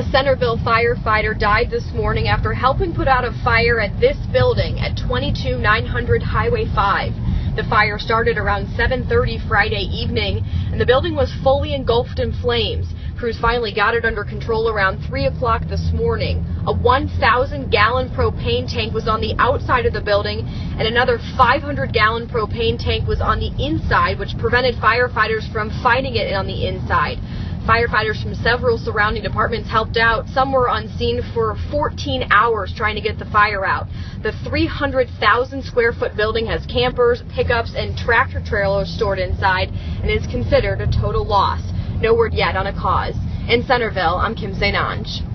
Centerville firefighter died this morning after helping put out a fire at this building at 22900 Highway 5. The fire started around 7:30 Friday evening, and the building was fully engulfed in flames. Crews finally got it under control around 3 o'clock this morning. A 1,000 gallon propane tank was on the outside of the building, and another 500 gallon propane tank was on the inside, which prevented firefighters from fighting it on the inside. Firefighters from several surrounding departments helped out. Some were on scene for 14 hours trying to get the fire out. The 300,000 square foot building has campers, pickups, and tractor trailers stored inside and is considered a total loss. No word yet on a cause. In Centerville, I'm Kim St. Onge.